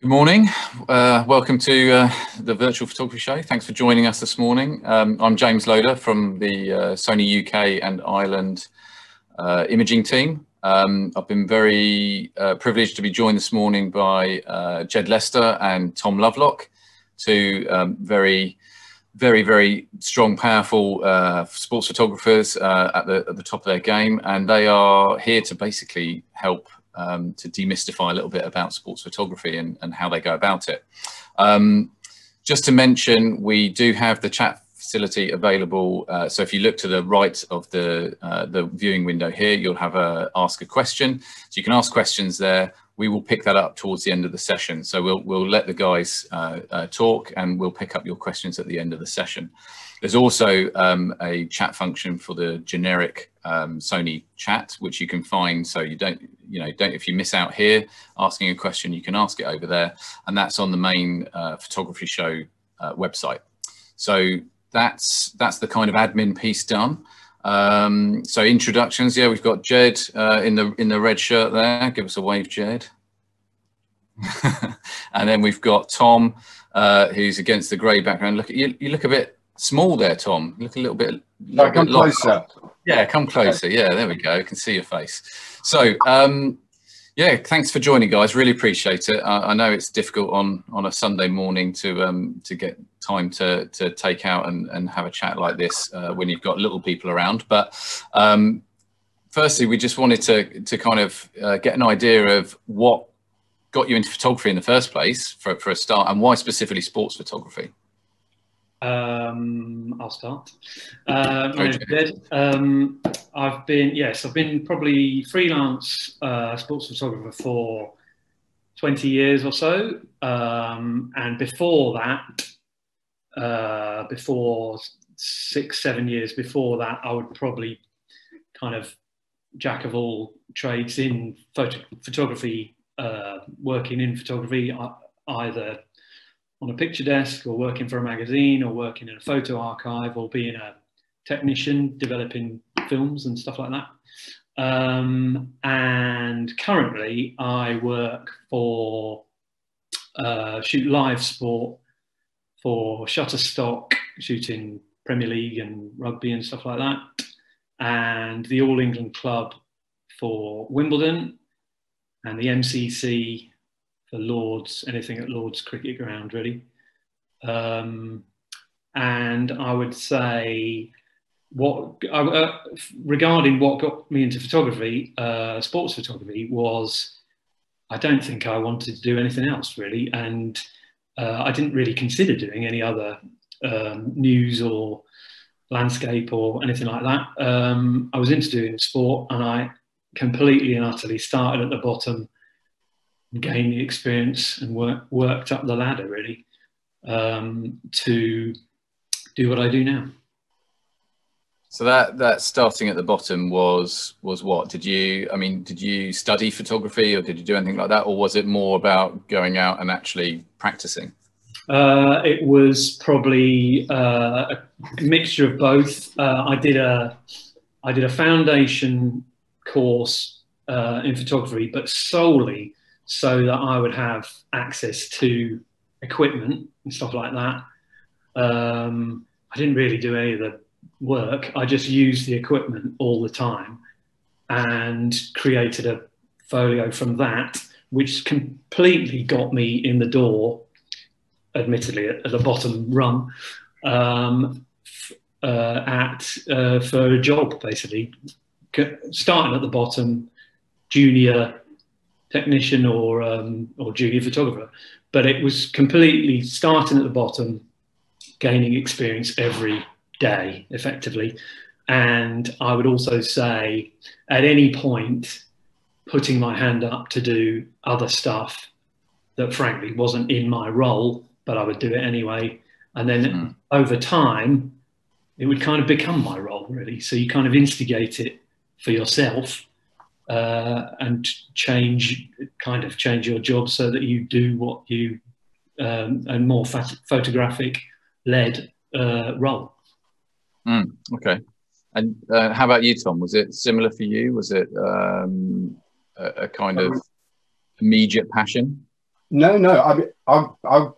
Good morning. Uh, welcome to uh, the Virtual Photography Show. Thanks for joining us this morning. Um, I'm James Loader from the uh, Sony UK and Ireland uh, imaging team. Um, I've been very uh, privileged to be joined this morning by uh, Jed Leicester and Tom Lovelock, two um, very, very, very strong, powerful sports photographers at the, at the top of their game. And they are here to basically help um, to demystify a little bit about sports photography and, and how they go about it. Um, just to mention, we do have the chat facility available. Uh, so if you look to the right of the, uh, the viewing window here, you'll have a ask a question. So you can ask questions there. We will pick that up towards the end of the session. So we'll, we'll let the guys uh, uh talk and we'll pick up your questions at the end of the session. There's also um, a chat function for the generic um, Sony chat, which you can find. So you don't, you know, don't if you miss out here asking a question, you can ask it over there, and that's on the main uh, photography show uh, website. So that's that's the kind of admin piece done. Um, so introductions, yeah, we've got Jed uh, in the in the red shirt there. Give us a wave, Jed. and then we've got Tom, uh, who's against the grey background. Look, you, you look a bit small there, Tom. Look a little bit. No, come closer. Yeah, come closer. Yeah, there we go. I can see your face. So, um, yeah, thanks for joining, guys. Really appreciate it. I, I, know it's difficult on on a Sunday morning to um, to get time to to take out and, and have a chat like this uh, when you've got little people around. But um, firstly, we just wanted to to kind of uh, get an idea of what got you into photography in the first place for, for a start, and why specifically sports photography. Um, I'll start. Uh, my name's Um, I've been, yes, I've been probably freelance uh, sports photographer for 20 years or so. Um, and before that, uh, before six, seven years before that, I would probably kind of jack of all trades in photo photography, uh, working in photography, uh, either on a picture desk or working for a magazine or working in a photo archive or being a technician developing films and stuff like that. Um, and currently I work for uh, shoot live sport for Shutterstock, shooting Premier League and rugby and stuff like that, and the All England Club for Wimbledon, and the MCC for Lords, anything at Lords Cricket Ground, really. Um, and I would say what uh, regarding what got me into photography, uh, sports photography, was I don't think I wanted to do anything else really, and uh, I didn't really consider doing any other um, news or landscape or anything like that. Um, I was into doing sport, and I completely and utterly started at the bottom gained the experience and work, worked up the ladder really um, to do what I do now. So that that starting at the bottom was was what? Did you I mean did you study photography or did you do anything like that or was it more about going out and actually practicing? Uh, it was probably uh, a mixture of both. Uh, I did a I did a foundation course uh, in photography, but solely so that I would have access to equipment and stuff like that. Um, I didn't really do any of the work. I just used the equipment all the time and created a folio from that, which completely got me in the door, admittedly at, at the bottom rung, um, uh, at uh, for a job basically, starting at the bottom, junior technician or um, or junior photographer, but it was completely starting at the bottom, gaining experience every day, effectively. And I would also say, at any point, putting my hand up to do other stuff that frankly wasn't in my role, but I would do it anyway. And then mm. over time, it would kind of become my role, really. So you kind of instigate it for yourself uh, and change kind of change your job so that you do what you um, a more photographic led uh, role. Mm, okay. And uh, how about you, Tom? Was it similar for you? Was it um, a, a, kind of immediate passion? No, no. I, I, I,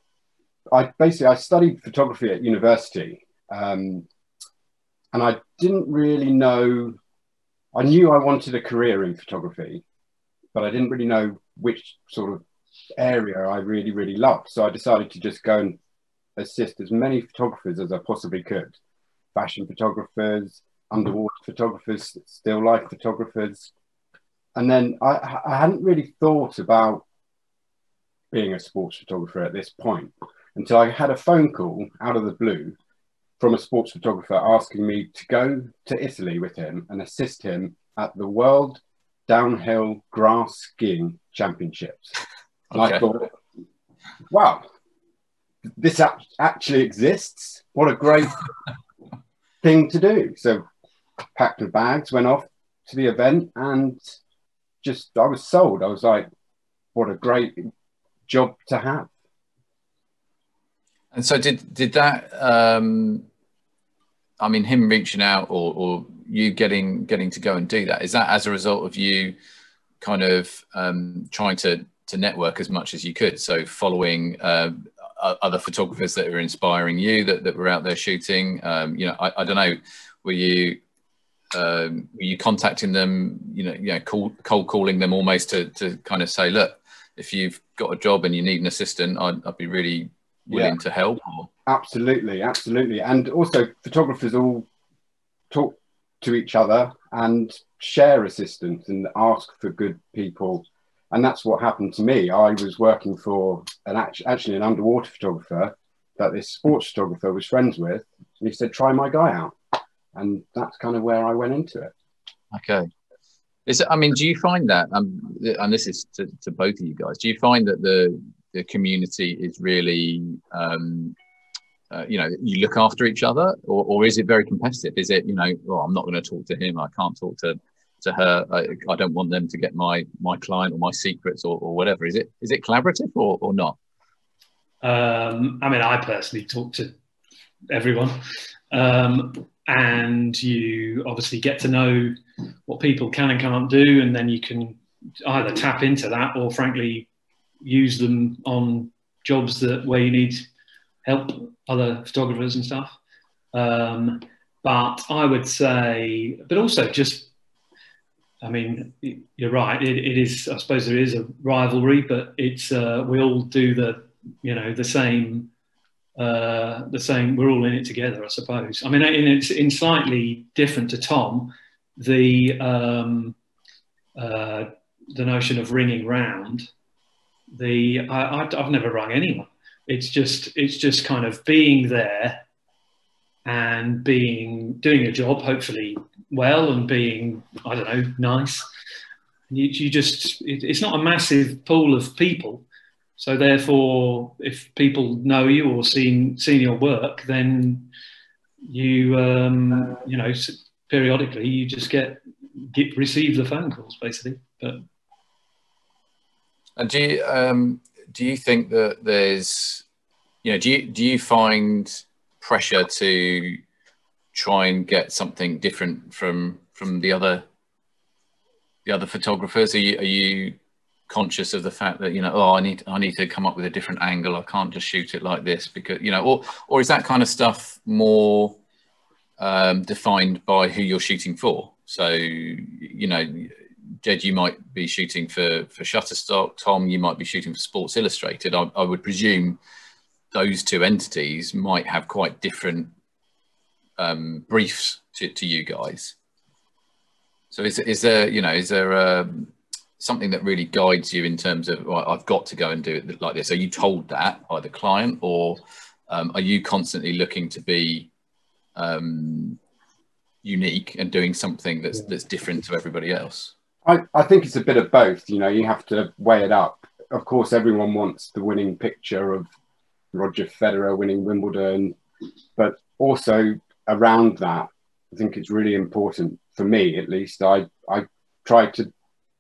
I basically I studied photography at university, um, and I didn't really know. I knew I wanted a career in photography, but I didn't really know which sort of area I really, really loved. So I decided to just go and assist as many photographers as I possibly could fashion photographers, underwater photographers, still life photographers. And then I, I hadn't really thought about being a sports photographer at this point until I had a phone call out of the blue from a sports photographer asking me to go to Italy with him and assist him at the World Downhill Grass Skiing Championships. And okay. I thought, wow, this actually exists. What a great thing to do. So packed the bags, went off to the event, and just I was sold. I was like, what a great job to have. And so did did that um I mean him reaching out or or you getting getting to go and do that is that as a result of you kind of um trying to to network as much as you could? So following uh, other photographers that were inspiring you that, that were out there shooting um, you know I, I don't know were you um, were you contacting them you know you know cold, cold calling them almost to, to kind of say look if you've got a job and you need an assistant i'd, I'd be really willing yeah. to help or... absolutely absolutely and also photographers all talk to each other and share assistance and ask for good people and that's what happened to me i was working for an actually an underwater photographer that this sports photographer was friends with and he said try my guy out and that's kind of where I went into it. Okay. Is it, I mean, do you find that, um, and this is to, to both of you guys, do you find that the the community is really, um, uh, you know, you look after each other, or, or is it very competitive? Is it, you know, well, I'm not going to talk to him, I can't talk to to her, I, I, don't want them to get my my client or my secrets or, or whatever. Is it is it collaborative or, or not? Um, I mean, I personally talk to everyone. Um, and you obviously get to know what people can and can't do, and then you can either tap into that or, frankly, use them on jobs that where you need help other photographers and stuff. Um, but I would say, but also just, I mean, you're right. It, it is, I suppose, there is a rivalry, but it's uh, we all do the, you know, the same uh, the same. We're all in it together, I suppose. I mean, it's in slightly different to Tom, the um, uh, the notion of ringing round. The I, I've never rung anyone. It's just it's just kind of being there and being doing a job, hopefully well, and being I don't know nice. You, you just it, it's not a massive pool of people so therefore, if people know you or seen seen your work, then you um, you know periodically you just get get receive the phone calls basically. But and do you um, do you think that there's you know do you do you find pressure to try and get something different from from the other the other photographers? Are you are you conscious of the fact that you know oh i need i need to come up with a different angle i can't just shoot it like this because you know or or is that kind of stuff more um, defined by who you're shooting for so you know jed you might be shooting for for shutterstock tom you might be shooting for sports illustrated i, I would presume those two entities might have quite different um, briefs to, to you guys so is, is there you know is there a um, something that really guides you in terms of well, I've got to go and do it like this? Are you told that by the client, or um, are you constantly looking to be um, unique and doing something that's that's different to everybody else? I, I think it's a bit of both. You know, you have to weigh it up. Of course, everyone wants the winning picture of Roger Federer winning Wimbledon, but also around that, I think it's really important for me, at least. I I try to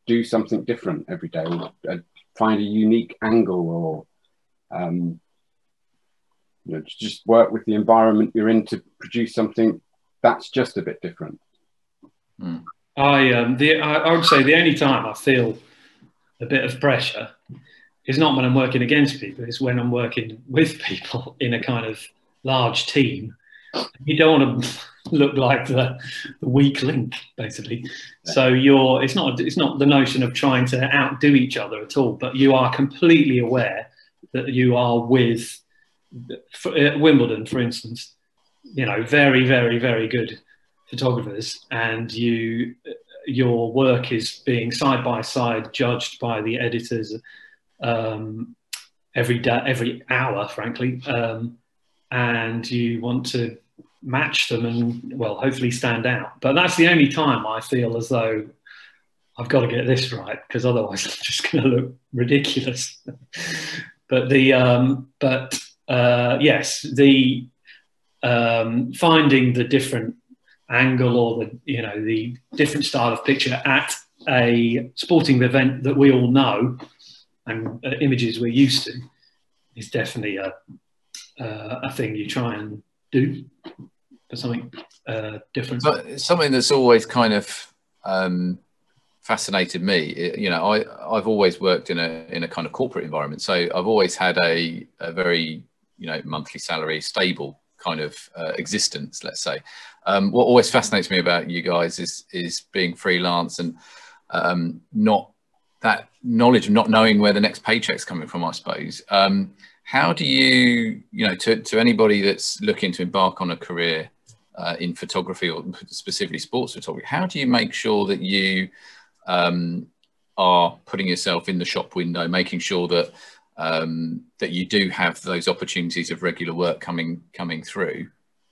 do something different every day, uh, find a unique angle, or um, you know, just work with the environment you're in to produce something that's just a bit different. Mm. I, um, the, I, I would say the only time I feel a bit of pressure is not when I'm working against people, it's when I'm working with people in a kind of large team. You don't want to look like the, the weak link, basically. So you're it's not it's not the notion of trying to outdo each other at all, but you are completely aware that you are with for, uh, Wimbledon, for instance. You know, very, very, very good photographers, and you your work is being side by side judged by the editors um, every day, every hour, frankly, um, and you want to match them and well, hopefully stand out. But that's the only time I feel as though I've got to get this right because otherwise I'm just going to look ridiculous. but the um, but uh, yes, the um, finding the different angle or the you know the different style of picture at a sporting event that we all know and uh, images we're used to is definitely a uh, a thing you try and do for something uh, different. So, something that's always kind of um, fascinated me. You know, I I've always worked in a in a kind of corporate environment, so I've always had a a very you know monthly salary stable kind of uh, existence, let's say. Um, what always fascinates me about you guys is is being freelance and um, not that knowledge of not knowing where the next paycheck's coming from, I suppose. Um, how do you, you know, to, to anybody that's looking to embark on a career uh, in photography or specifically sports photography, how do you make sure that you um, are putting yourself in the shop window, making sure that um, that you do have those opportunities of regular work coming coming through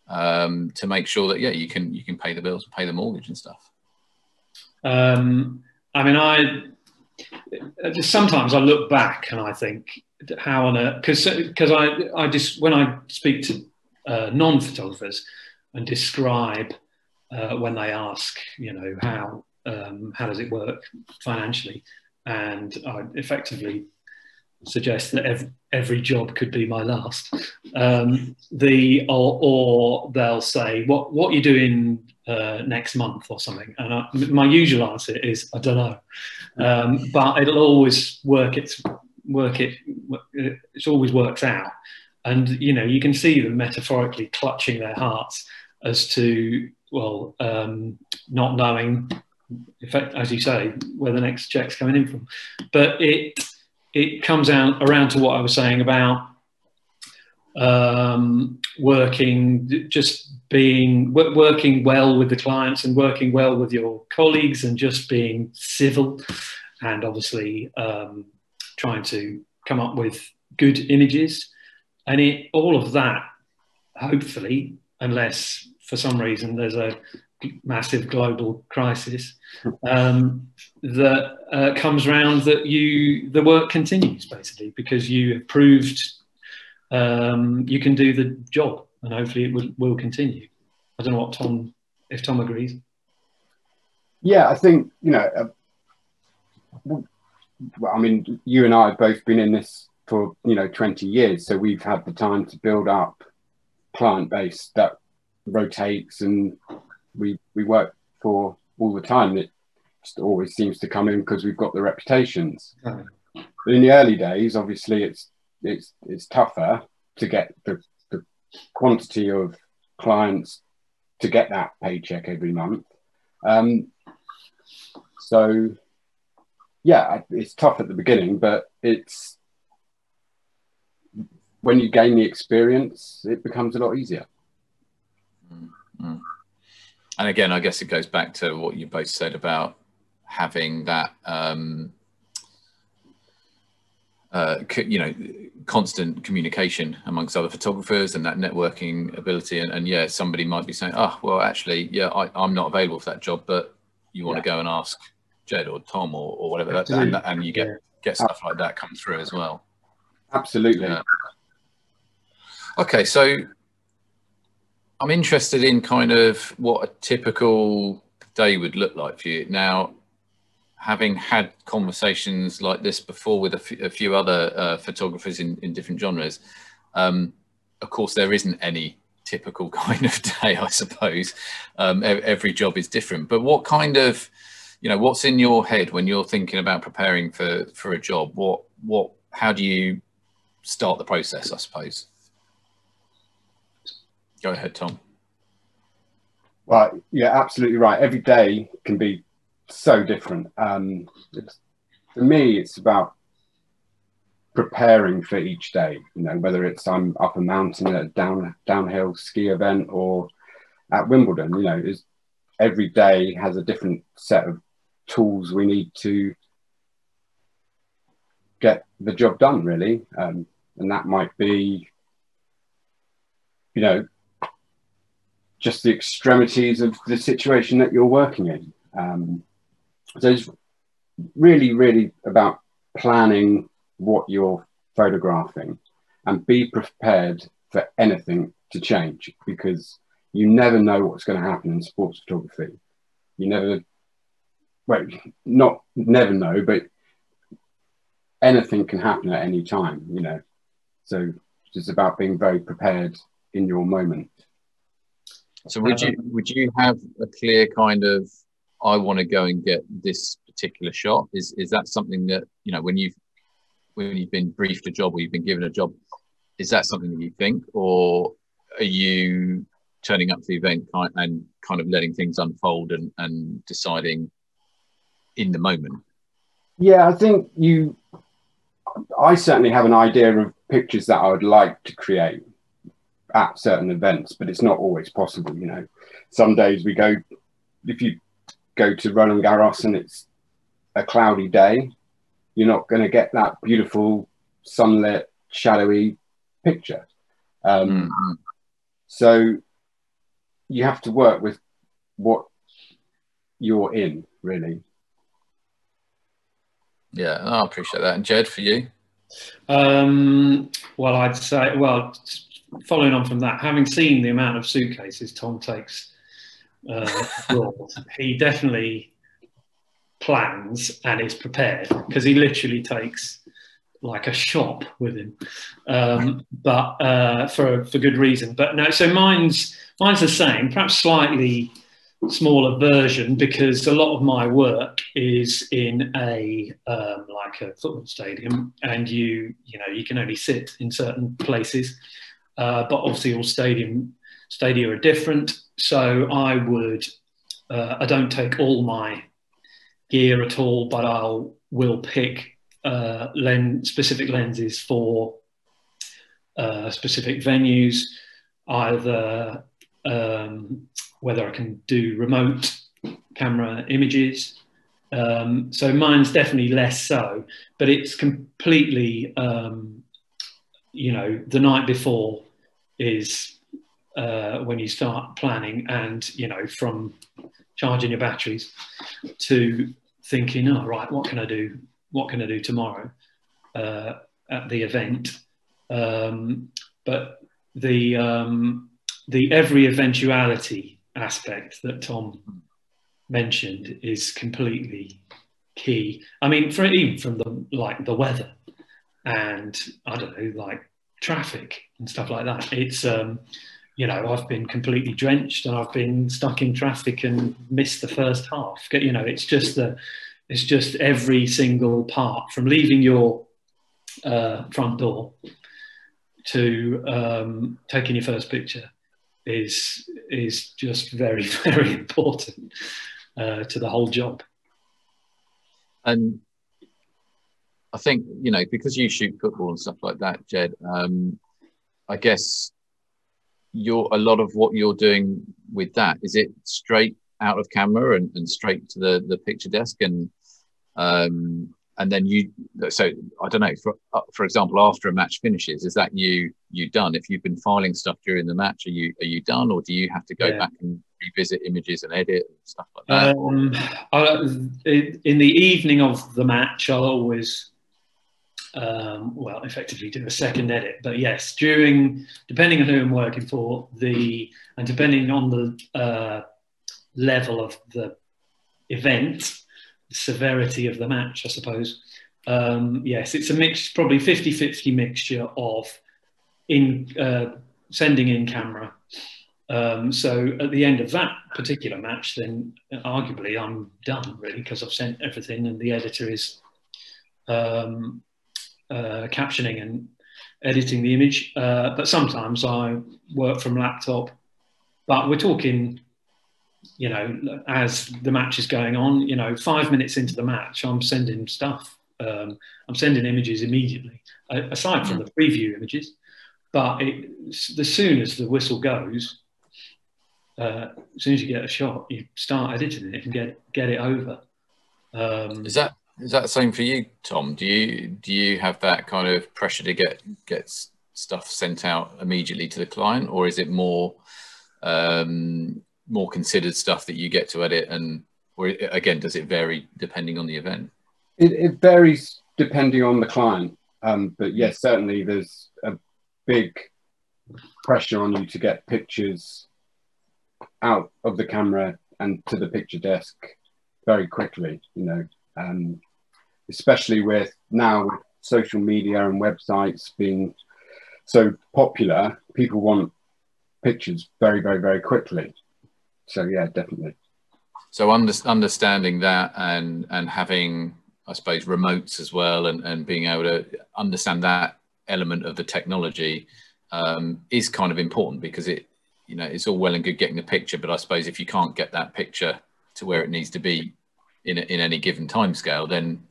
um, to make sure that yeah you can you can pay the bills pay the mortgage and stuff. Um, I mean, I just sometimes I look back and I think how on earth because because I I just when I speak to uh, non photographers and describe uh, when they ask you know how um, how does it work financially and I effectively suggest that every, every job could be my last. Um, the or, or, they'll say what what you doing uh, next month or something, and I, my usual answer is I don't know, um, but it'll always work. It's work it. It always works out, and you know you can see them metaphorically clutching their hearts as to well um, not knowing. In fact, as you say, where the next check's coming in from, but it it comes out around to what I was saying about um, working, just being working well with the clients and working well with your colleagues and just being civil and obviously um, trying to come up with good images. And it, all of that hopefully unless for some reason there's a massive global crisis um, that uh, comes around that you the work continues basically because you have proved um, you can do the job and hopefully it will, will continue. I don't know what Tom if Tom agrees. Yeah, I think you know. Uh, well, I mean, you and I have both been in this for you know 20 years, so we've had the time to build up client base that rotates and we we work for all the time. It just always seems to come in because we've got the reputations. But in the early days, obviously, it's it's it's tougher to get the, the quantity of clients to get that paycheck every month. Um, so, yeah, it's tough at the beginning, but it's when you gain the experience, it becomes a lot easier. Mm-hmm and again, I guess it goes back to what you both said about having that, um, uh, you know, constant communication amongst other photographers and that networking ability. And, and, yeah, somebody might be saying, oh, well, actually, yeah, I, am not available for that job, but you want yeah. to go and ask Jed or Tom or, or whatever, that, and, and, you get, yeah. get stuff like that come through as well. Absolutely. Yeah. Okay, so I'm interested in kind of what a typical day would look like for you. Now, having had conversations like this before with a, few other uh, photographers in, in different genres, um, of course, there isn't any typical kind of day, I suppose. Um, every job is different. But what kind of, you know, what's in your head when you're thinking about preparing for, for a job? What, what how do you start the process? I suppose. Go ahead, Tom. Well, yeah, absolutely right. Every day can be so different. Um, for me, it's about preparing for each day. You know, whether it's I'm up a mountain at a down downhill ski event or at Wimbledon. You know, is every day has a different set of tools we need to get the job done. Really, um, and that might be, you know, just the extremities of the situation that you're working in. Um, so it's really, really about planning what you're photographing and be prepared for anything to change because you never know what's going to happen in sports photography. You never, well, not never know, but anything can happen at any time, you know. So it's about being very prepared in your moment. So would you um, would you have a clear kind of I want to go and get this particular shot? Is is that something that you know when you've when you've been briefed a job or you've been given a job? Is that something that you think, or are you turning up to the event and kind of letting things unfold and, and deciding in the moment? Yeah, I think you. I certainly have an idea of pictures that I would like to create at certain events, but it's not always possible. You know, some days we go. If you go to Roland Garros and it's a cloudy day, you're not going to get that beautiful sunlit, shadowy picture. Um, mm-hmm. So you have to work with what you're in, really. Yeah, I appreciate that. And Jed, for you? Um, well, I'd say, well, following on from that, having seen the amount of suitcases Tom takes, uh, he definitely plans and is prepared because he literally takes like a shop with him, um, but uh, for for good reason. But no, so mine's mine's the same, perhaps slightly smaller version because a lot of my work is in a um, like a football stadium, and you you know you can only sit in certain places, uh, but obviously all stadium stadia are different. So I would uh, I don't take all my gear at all, but I'll will pick uh, lens, specific lenses for uh, specific venues, either um, whether I can do remote camera images. Um, so mine's definitely less so, but it's completely, um, you know, the night before is uh, when you start planning and, you know, from charging your batteries to thinking, oh, right, what can I do? What can I do tomorrow uh, at the event? Um, but the um, the every eventuality aspect that Tom mentioned is completely key. I mean, for even from the like the weather and I don't know, like traffic and stuff like that. It's um, you know, I've been completely drenched and I've been stuck in traffic and missed the first half. You know, it's just the, it's just every single part from leaving your uh, front door to um, taking your first picture is is just very very important uh, to the whole job. And I think you know because you shoot football and stuff like that, Jed. Um, I guess your a lot of what you're doing with that is it straight out of camera and, and straight to the the picture desk? And um and then you so i don't know for uh, for example after a match finishes is that you you done? If you've been filing stuff during the match are you are you done? Or do you have to go yeah. back and revisit images and edit and stuff like that? Um, I, in the evening of the match i'll always um, well, effectively do a second edit. But yes, during, depending on who I'm working for, the and depending on the uh, level of the event, the severity of the match, I suppose. Um, yes, it's a mix, probably 50 50 mixture of in uh, sending in camera. Um, so at the end of that particular match, then arguably I'm done really because I've sent everything and the editor is um, uh, captioning and editing the image. Uh, but sometimes I work from laptop. But we're talking, you know, as the match is going on, you know, five minutes into the match, I'm sending stuff. Um, I'm sending images immediately, aside from the preview images. But it, as soon as the whistle goes, uh, as soon as you get a shot, you start editing it and get get it over. Um, is that is that the same for you, Tom? Do you do you have that kind of pressure to get get stuff sent out immediately to the client, or is it more um, more considered stuff that you get to edit? And or again, does it vary depending on the event? It, it varies depending on the client, um, but yes, certainly there's a big pressure on you to get pictures out of the camera and to the picture desk very quickly. You know, um, especially with now with social media and websites being so popular, people want pictures very, very, very quickly. So yeah, definitely. So under, understanding that and and having, I suppose, remotes as well, and and being able to understand that element of the technology um, is kind of important because it, you know, it's all well and good getting the picture, but I suppose if you can't get that picture to where it needs to be in in any given time scale, then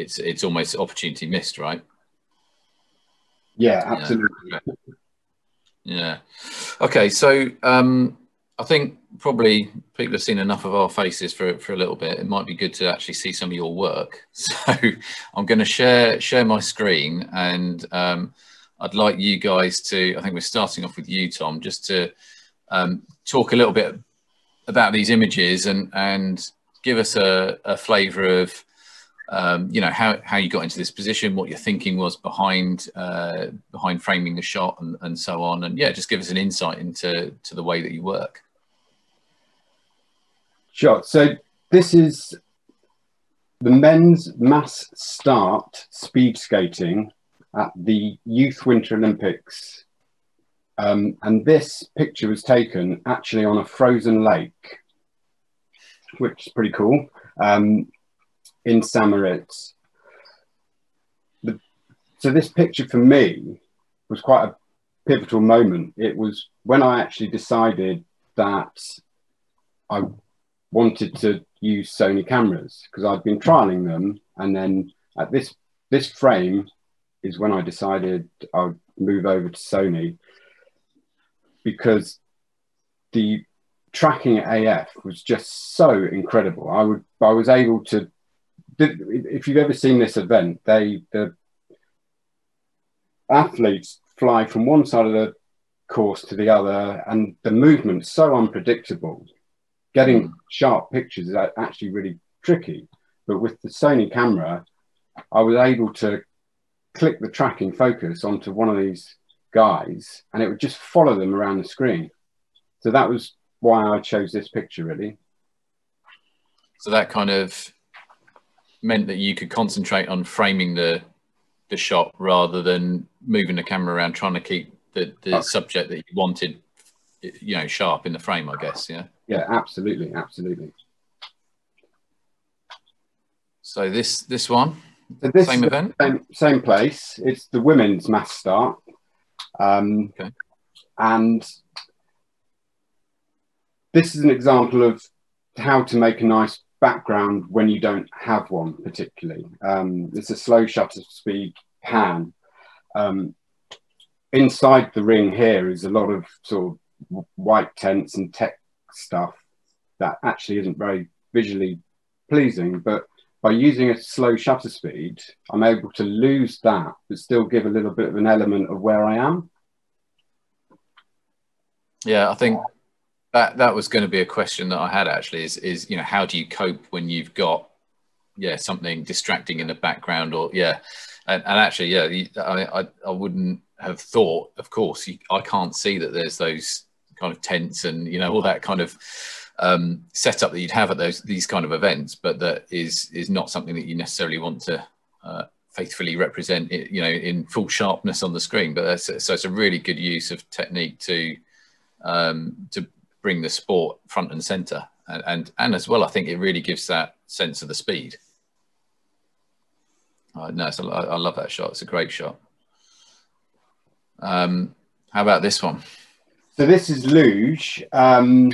it's it's almost opportunity missed, right? Yeah, absolutely. Yeah. yeah. Okay, so um, I think probably people have seen enough of our faces for for a little bit. It might be good to actually see some of your work. So I'm going to share share my screen, and um, I'd like you guys to. I think we're starting off with you, Tom, just to um, talk a little bit about these images and and give us a, a flavour of um, you know how, how you got into this position, what your thinking was behind uh, behind framing the shot, and, and so on. And yeah, just give us an insight into to the way that you work. Sure. So this is the men's mass start speed skating at the Youth Winter Olympics. Um, and this picture was taken actually on a frozen lake, which is pretty cool. Um, in. The, so this picture for me was quite a pivotal moment. It was when I actually decided that I wanted to use Sony cameras because I'd been trialing them, and then at this this frame is when I decided I'd move over to Sony because the tracking at AF was just so incredible. I would I was able to if you've ever seen this event, they the athletes fly from one side of the course to the other, and the movement's so unpredictable. Getting mm. sharp pictures is actually really tricky. But with the Sony camera, I was able to click the tracking focus onto one of these guys, and it would just follow them around the screen. So that was why I chose this picture, really. So that kind of meant that you could concentrate on framing the the shot rather than moving the camera around trying to keep the, the oh. subject that you wanted you know sharp in the frame i guess yeah? Yeah absolutely absolutely. So this this one so this same event? same, same place. It's the women's mass start. Um okay. and this is an example of how to make a nice background when you don't have one particularly. Um, it's a slow shutter speed pan. Um, inside the ring here is a lot of sort of white tents and tech stuff that actually isn't very visually pleasing, but by using a slow shutter speed, I'm able to lose that, but still give a little bit of an element of where I am. Yeah, I think that that was going to be a question that I had actually. Is is you know how do you cope when you've got yeah something distracting in the background or yeah, and, and actually yeah, I, I, I wouldn't have thought. Of course, you, I can't see that there's those kind of tents and you know all that kind of um, setup that you'd have at those these kind of events, but that is is not something that you necessarily want to. Uh, faithfully represent it, you know, in full sharpness on the screen. But that's, so it's a really good use of technique to um, to bring the sport front and center. And, and, and as well, I think it really gives that sense of the speed. Oh, no, a, I love that shot. It's a great shot. Um, how about this one? So this is luge. Um,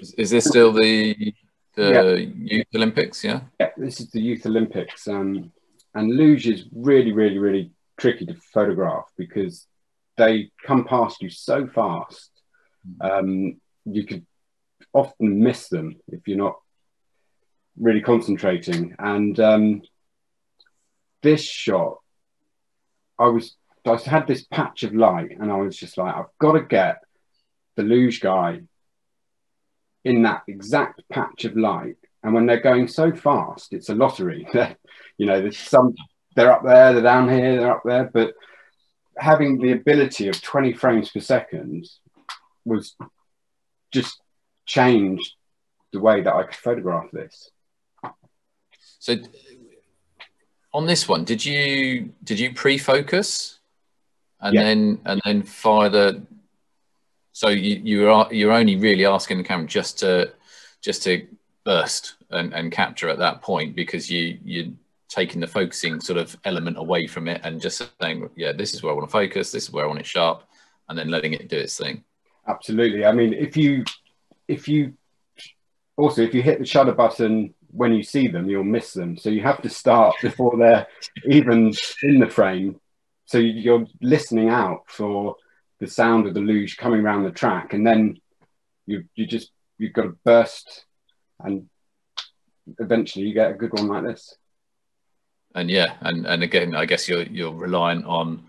is, is, this still the the yeah. Youth Olympics? Yeah. Yeah, this is the Youth Olympics. Um, and luge is really, really, really tricky to photograph because they come past you so fast. Um, you could often miss them if you're not really concentrating. And um, this shot, I was I had this patch of light, and I was just like, I've got to get the luge guy in that exact patch of light. And when they're going so fast, it's a lottery. you know, there's some they're up there, they're down here, they're up there, but having the ability of 20 frames per second was just changed the way that I could photograph this. So on this one, did you did you pre-focus and yeah. then and then fire the so you you are you're only really asking the camera just to just to burst and, and capture at that point because you you taking the focusing sort of element away from it and just saying, yeah, this is where I want to focus, this is where I want it sharp, and then letting it do its thing. Absolutely. I mean, if you if you also if you hit the shutter button when you see them, you'll miss them. So you have to start before they're even in the frame. So you're listening out for the sound of the luge coming around the track, and then you you just you've got to burst, and eventually you get a good one like this and yeah, and and again, I guess you're you're reliant on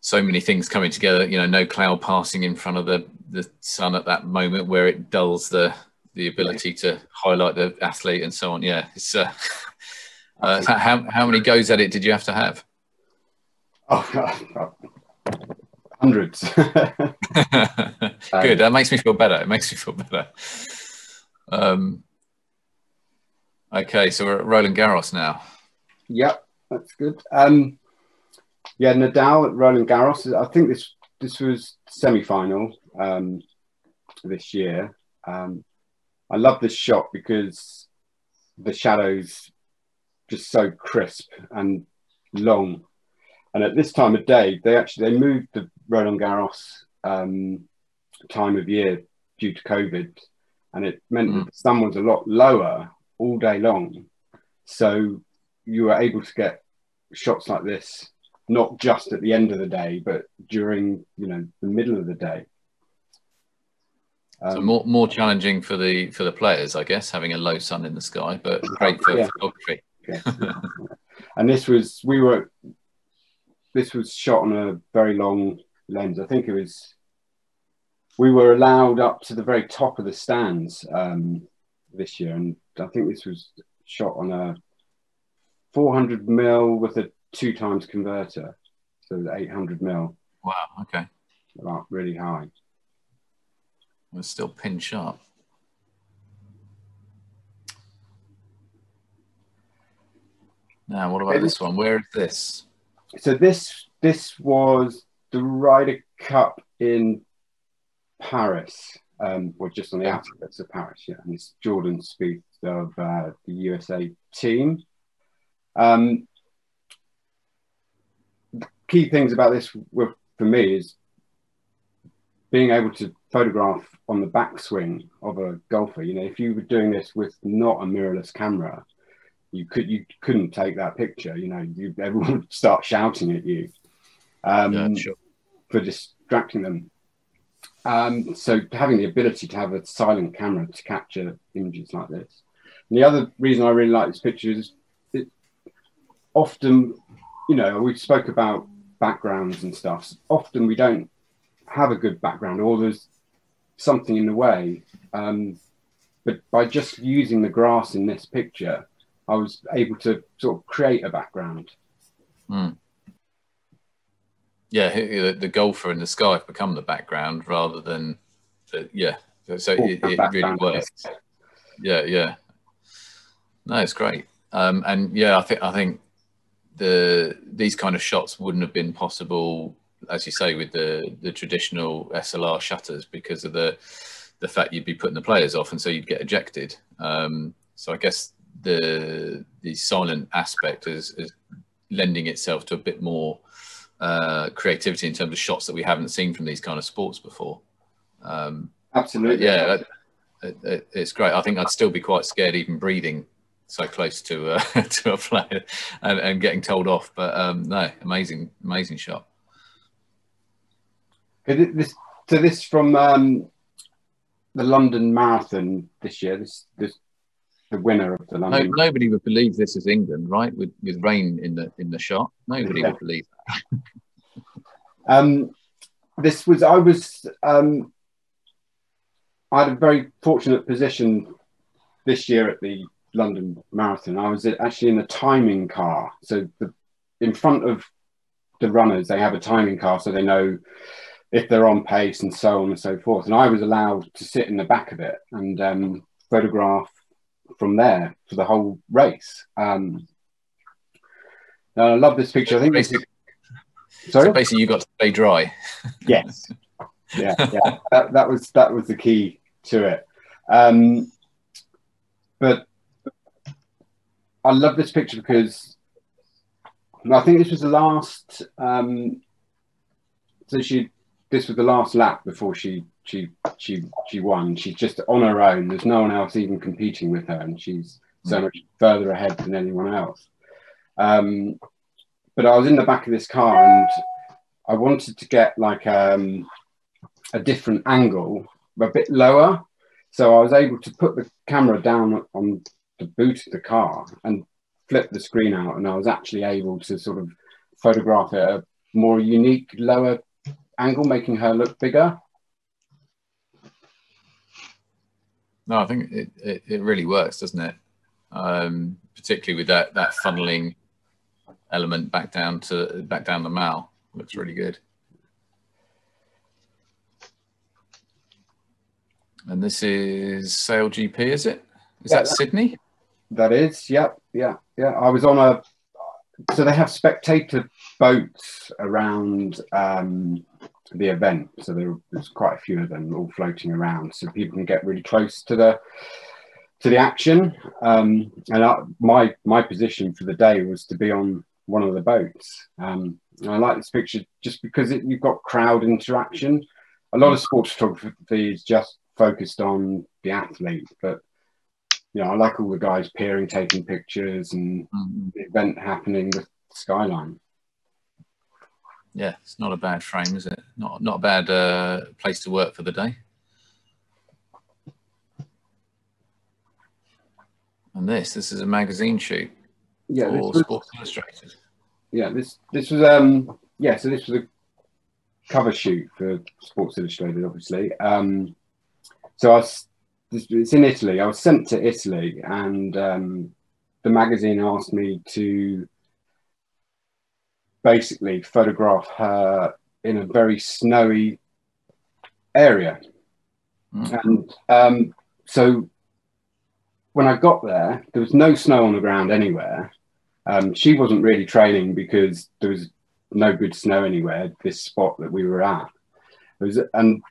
so many things coming together. You know, no cloud passing in front of the the sun at that moment where it dulls the the ability to highlight the athlete and so on. Yeah, it's uh, uh, how how many goes at it did you have to have? Oh, hundreds. Good. That makes me feel better. It makes me feel better. Um, okay, so we're at Roland Garros now. Yep, that's good. Um, yeah, Nadal at Roland Garros. I think this this was semi-final um, this year. Um, I love this shot because the shadows just so crisp and long. And at this time of day, they actually they moved the Roland Garros um, time of year due to COVID, and it meant mm. that the sun was a lot lower all day long. So you were able to get shots like this not just at the end of the day, but during you know the middle of the day. Um, so more more challenging for the for the players, I guess, having a low sun in the sky, but great for yeah. photography. Yeah. and this was we were this was shot on a very long lens. I think it was we were allowed up to the very top of the stands um, this year, and I think this was shot on a 400 mil with a two times converter, so 800 mil. Wow. Okay. About really high. We're still pin sharp. Now, what about this one? Where is this? So this this was the Ryder Cup in Paris, um, or just on the outskirts of Paris. Yeah, and it's Jordan Spieth of uh, the USA team. Um, key things about this were, for me is being able to photograph on the backswing of a golfer. You know, if you were doing this with not a mirrorless camera, you could you couldn't take that picture. You know, you, everyone would start shouting at you um, yeah, sure. for distracting them. Um, so having the ability to have a silent camera to capture images like this. And the other reason I really like this picture is it often, you know, we spoke about backgrounds and stuff. Often we don't have a good background or there's something in the way. Um, but by just using the grass in this picture, I was able to sort of create a background. Mm. Yeah, the, the, golfer in the sky have become the background rather than, the, yeah. So it, it really works. Yeah, yeah. No, it's great. Um, and yeah, I think I think the these kind of shots wouldn't have been possible, as you say, with the the traditional SLR shutters because of the the fact you'd be putting the players off, and so you'd get ejected. Um, so I guess the the silent aspect is, is lending itself to a bit more uh, creativity in terms of shots that we haven't seen from these kind of sports before. Um, Absolutely. Yeah, it, it, it's great. I think I'd still be quite scared even breathing so close to uh, to a player and, and, getting told off. But um, no, amazing, amazing shot. This, so this from um, the London Marathon this year. This this the winner of the London. No, nobody would believe this is England, right? With with rain in the in the shot, nobody yeah. would believe that. um, this was I was um, I had a very fortunate position this year at the London Marathon. I was actually in a timing car, so the, in front of the runners they have a timing car, so they know if they're on pace and so on and so forth. And I was allowed to sit in the back of it and um, photograph from there for the whole race. Um, I love this picture. I think basically, sorry. So basically, you got to stay dry. yes. Yeah, yeah. that, that was that was the key to it. Um, but I love this picture because I think this was the last. Um, so she, this was the last lap before she she she she won. She's just on her own. There's no one else even competing with her, and she's so mm. much further ahead than anyone else. Um, but I was in the back of this car, and I wanted to get like um, a different angle, a bit lower. So I was able to put the camera down on the boot of the car and flip the screen out, and I was actually able to sort of photograph it at a more unique, lower angle, making her look bigger. No, I think it, it, it really works, doesn't it? Um, particularly with that that funneling element back down to back down the mouth. Looks really good. And this is Sail GP, is it? Is yeah, that, that Sydney? That is, yeah, yeah, yeah. I was on a so they have spectator boats around um, the event. So there, there's quite a few of them all floating around, so people can get really close to the to the action. Um, and I, my my position for the day was to be on one of the boats. Um, and I like this picture just because it, you've got crowd interaction. A lot of sports photography is just focused on the athlete, but you know, I like all the guys peering, taking pictures, and mm-hmm. the event happening with skyline yeah, it's not a bad frame, is it? Not not a bad uh, place to work for the day. And this, this is a magazine shoot. Yeah, for was, Sports Illustrated. Yeah, this this was um yeah, so this was a cover shoot for Sports Illustrated, obviously. Um, so I was, it's in Italy. I was sent to Italy, and um, the magazine asked me to basically photograph her in a very snowy area. Mm. And um, so when I got there, there was no snow on the ground anywhere. Um, she wasn't really training because there was no good snow anywhere. This spot that we were at, it was, and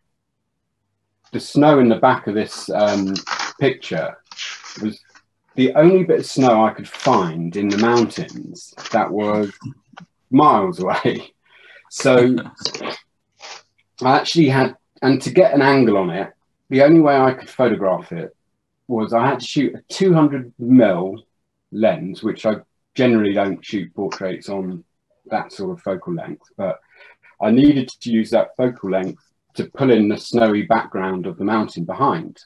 the snow in the back of this um, picture was the only bit of snow I could find in the mountains that was miles away. So I actually had, and to get an angle on it, the only way I could photograph it was I had to shoot a 200 mil lens, which I generally don't shoot portraits on that sort of focal length, but I needed to use that focal length to pull in the snowy background of the mountain behind.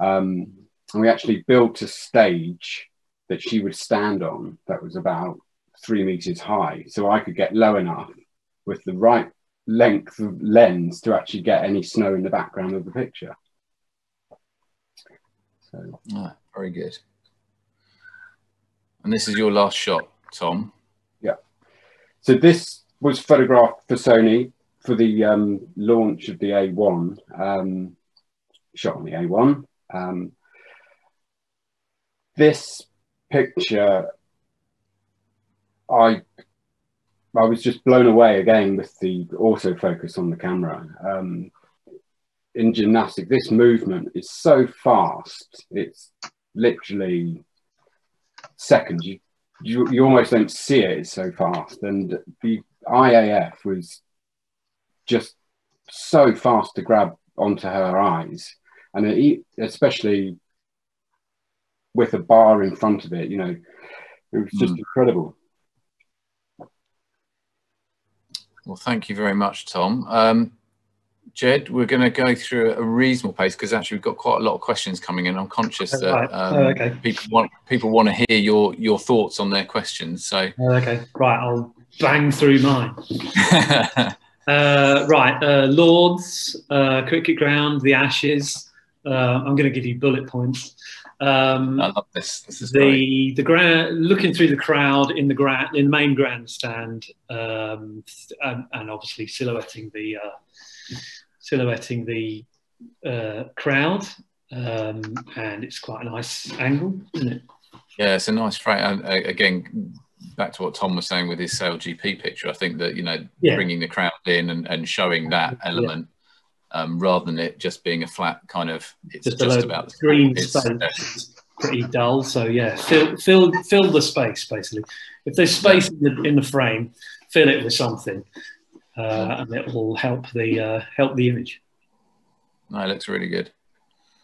Um, and we actually built a stage that she would stand on that was about three meters high. So I could get low enough with the right length of lens to actually get any snow in the background of the picture. So, ah, very good. And this is your last shot, Tom. Yeah. So this was photographed for Sony for the um, launch of the A1, um, shot on the A1. Um, this picture I I was just blown away again with the autofocus on the camera. Um, in gymnastic, this movement is so fast. It's literally second. You, you you almost don't see it. It's so fast, and the Eye AF was just so fast to grab onto her eyes, and it, especially with a bar in front of it, you know, it was just mm. incredible. Well, thank you very much, Tom. Um, Jed, we're going to go through a reasonable pace because actually we've got quite a lot of questions coming in. I'm conscious that um, oh, okay. people want people want to hear your your thoughts on their questions. So oh, okay, right, I'll bang through mine. uh, right, uh, Lords, uh, Cricket Ground, the Ashes. Uh, I'm going to give you bullet points. Um, I love this. This is the great. the ground looking through the crowd in the grand in the main grandstand, um, and, and, obviously silhouetting the uh, silhouetting the uh, crowd, um, and it's quite a nice angle, isn't it? Yeah, it's a nice frame. And again, back to what Tom was saying with his Sail GP picture, I think that you know yeah. bringing the crowd in and, and showing that element um, rather than it just being a flat kind of it's just, just about green space. pretty dull. So yeah, fill fill fill the space basically. If there's space in the, in the frame, fill it with something, uh, and it will help the uh, help the image. No, it looks really good.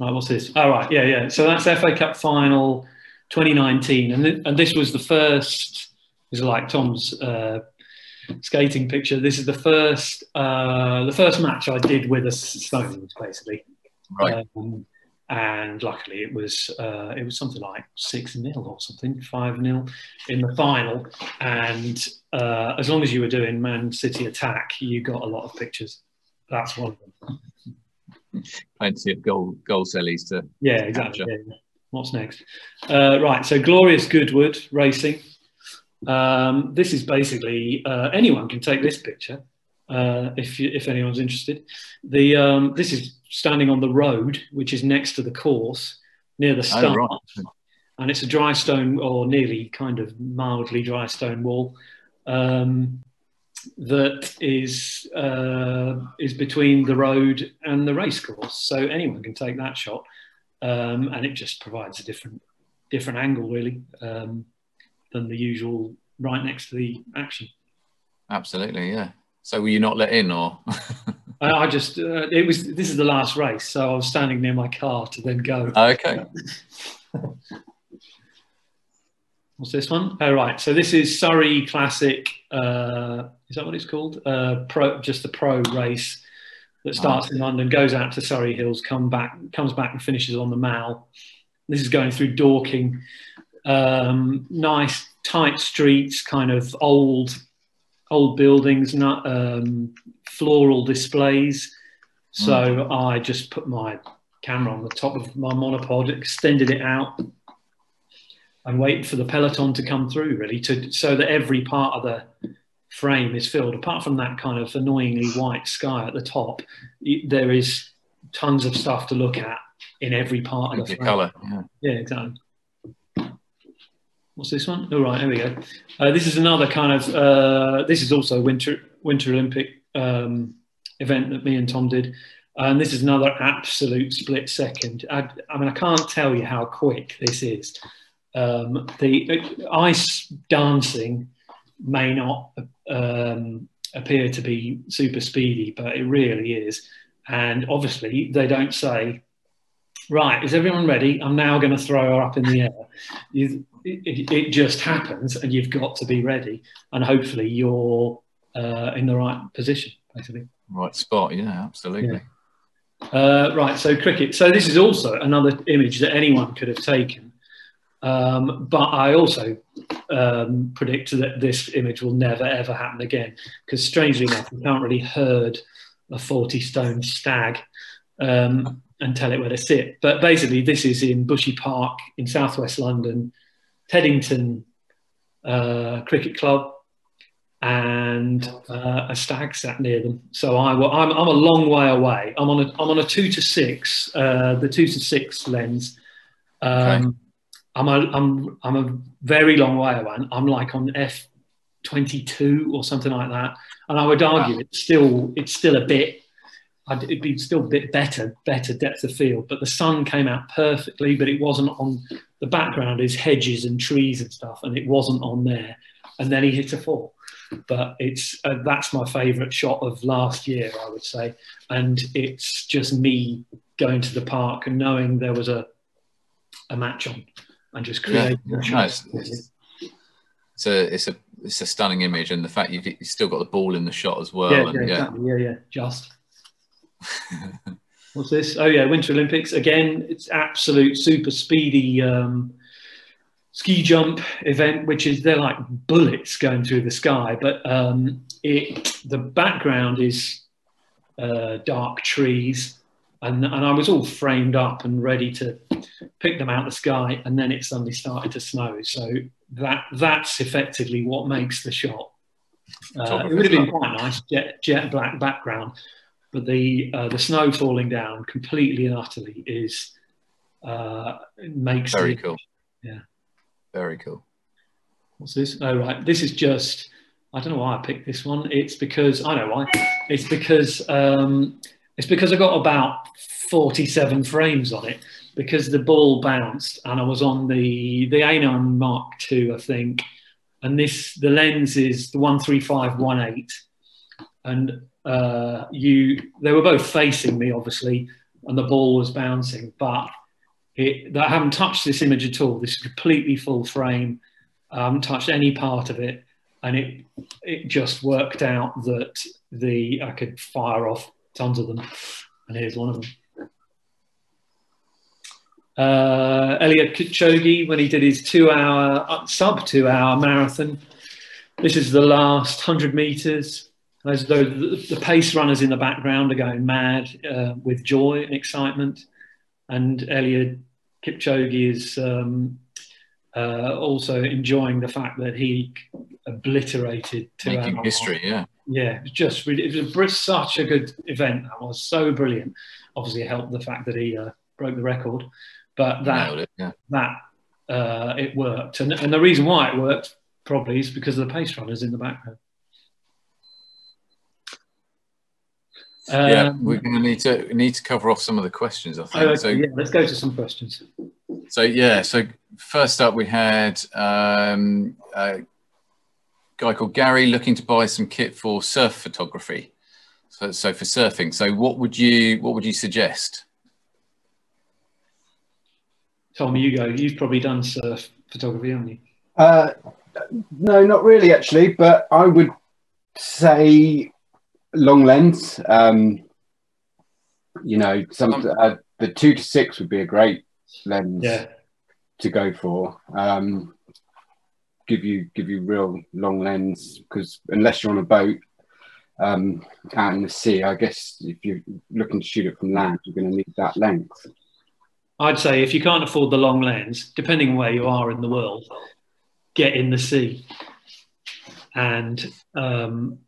Right, what's this? All right, yeah, yeah. So that's FA Cup final 2019, and th- and this was the first. Is like Tom's uh, skating picture. This is the first uh, the first match I did with a Stones, basically. Right. Um, and luckily, it was uh, it was something like six 0 or something, five 0 in the final. And uh, as long as you were doing Man City attack, you got a lot of pictures. That's one of them. Plenty of goal goal sellies to yeah, exactly. Yeah. What's next? Uh, right, so Glorious Goodwood Racing. Um, this is basically uh, anyone can take this picture uh, if you, if anyone's interested. The um, this is standing on the road, which is next to the course near the oh, start, oh, right. and it's a dry stone or nearly kind of mildly dry stone wall um, that is uh, is between the road and the racecourse. So anyone can take that shot, um, and it just provides a different different angle really. Um, than the usual right next to the action. Absolutely, yeah. So were you not let in, or? I, I, just uh, it was this is the last race, so I was standing near my car to then go. Okay. What's this one? Oh right, so this is Surrey Classic. Uh, is that what it's called? Uh, pro, just the pro race that starts oh. in London, goes out to Surrey Hills, come back, comes back and finishes on the Mall. This is going through Dorking um, nice tight streets, kind of old old buildings, not um, floral displays. So mm. I just put my camera on the top of my monopod, extended it out, and waited for the peloton to come through. Really, to so that every part of the frame is filled. Apart from that kind of annoyingly white sky at the top, there is tons of stuff to look at in every part of the frame. color. Yeah. yeah, exactly. What's this one? All right, here we go. Uh, this is another kind of. Uh, this is also winter Winter Olympic um, event that me and Tom did, and this is another absolute split second. I, I mean, I can't tell you how quick this is. Um, the uh, ice dancing may not um, appear to be super speedy, but it really is. And obviously, they don't say, "Right, is everyone ready? I'm now going to throw her up in the air." You, it, it, just happens and you've got to be ready and hopefully you're uh, in the right position basically right spot yeah absolutely yeah. Uh, right so cricket so this is also another image that anyone could have taken um, but I also um, predict that this image will never ever happen again because strangely enough we can't really herd a 40 stone stag um, and tell it where to sit. But basically, this is in Bushy Park in southwest London, Teddington uh, Cricket Club, and uh, a stag sat near them. So I, I'm, I'm a long way away. I'm on a, I'm on a two to six, uh, the two to six lens. Um, okay. I'm a, I'm, I'm a very long way away. I'm like on F 22 or something like that. And I would argue wow. it's still, it's still a bit it'd be still a bit better, better depth of field. But the sun came out perfectly, but it wasn't on the background is hedges and trees and stuff, and it wasn't on there. And then he hit a four. But it's uh, that's my favourite shot of last year, I would say. And it's just me going to the park and knowing there was a a match on and just create. Yeah, nice. It's a it's a it's a stunning image, and the fact you've, you've still got the ball in the shot as well. Yeah, and, yeah, exactly. yeah, yeah, just. What's this? Oh yeah, Winter Olympics again. It's absolute super speedy um, ski jump event, which is they're like bullets going through the sky, but um, it the background is uh, dark trees, and and I was all framed up and ready to pick them out of the sky, and then it suddenly started to snow. So that that's effectively what makes the shot. Uh, it would have been quite nice, jet, jet black background, but the uh, the snow falling down completely and utterly is uh, makes very the, cool. Yeah, very cool. What's this? Oh right, this is just. I don't know why I picked this one. It's because I know why. It's because um, it's because I got about forty-seven frames on it because the ball bounced and I was on the the A9 Mark II, I think, and this the lens is the one three five one eight, and uh, you they were both facing me obviously, and the ball was bouncing, but it I haven't touched this image at all. This is completely full frame. I haven't touched any part of it, and it it just worked out that the I could fire off tons of them, and here's one of them uh, Eliud Kipchoge when he did his two-hour uh, sub two-hour marathon. This is the last hundred meters. As though the, the, pace runners in the background are going mad uh, with joy and excitement, and Eliud Kipchoge is um, uh, also enjoying the fact that he obliterated two making history. Yeah, yeah, it was just it was such a good event. That was so brilliant. Obviously, it helped the fact that he uh, broke the record but that it, yeah. that uh, it worked, and, and the reason why it worked probably is because of the pace runners in the background. Um, yeah, we're going to need to need to cover off some of the questions. I think. okay, so yeah, let's go to some questions. So yeah, so first up we had um, a guy called Gary looking to buy some kit for surf photography. So, so for surfing, so what would you what would you suggest? Tom, you go. You've probably done surf photography, haven't you? Uh, no, not really, actually. But I would say long lens. Um, you know, some um, uh, the two to six would be a great lens yeah. to go for. Um, give you give you real long lens because unless you're on a boat um, out in the sea, I guess if you're looking to shoot it from land, you're going to need that length. I'd say if you can't afford the long lens, depending on where you are in the world, get in the sea and um,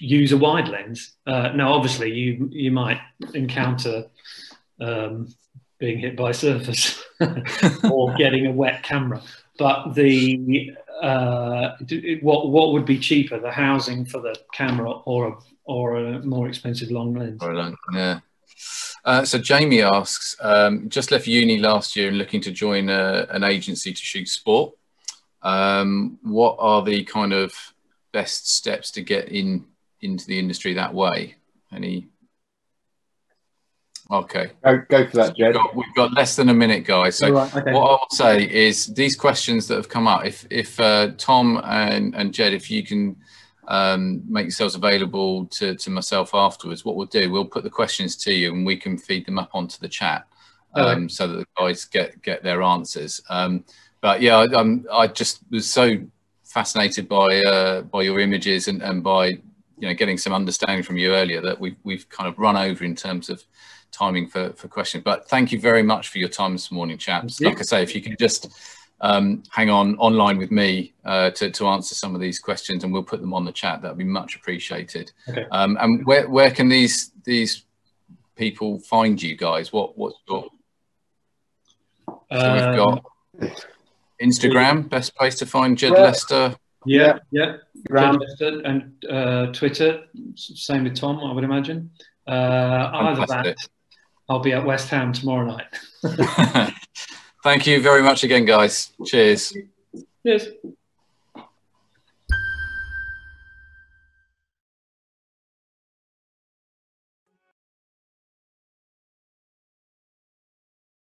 use a wide lens. Uh, now, obviously, you you might encounter um, being hit by surfers or getting a wet camera, but the uh, what what would be cheaper, the housing for the camera or a or a more expensive long lens? Yeah. Uh, so Jamie asks, um, just left uni last year and looking to join a, an agency to shoot sport. Um, what are the kind of best steps to get in into the industry that way? Any? Okay. Go, go for that, Jed. We've got, we've got, less than a minute, guys. So right, okay. what I'll say is these questions that have come up, if, if uh, Tom and, and Jed, if you can um, make yourselves available to, to myself afterwards. What we'll do, we'll put the questions to you and we can feed them up onto the chat um, right. so that the guys get get their answers. Um, but yeah, I, I'm, I just was so fascinated by uh, by your images and, and by you know getting some understanding from you earlier that we've we've kind of run over in terms of timing for for questions. But thank you very much for your time this morning, chaps. Like I say, if you can just um, hang on online with me uh, to, to answer some of these questions and we'll put them on the chat. That'd be much appreciated. Okay. Um, and where, where can these these people find you guys? What what's your so we've got um, Instagram, best place to find Jed Leicester. Yeah, yeah. Jed Leicester and uh, Twitter, same with Tom, I would imagine. Uh, either that, I'll be at West Ham tomorrow night. Thank you very much again, guys. Cheers. Cheers.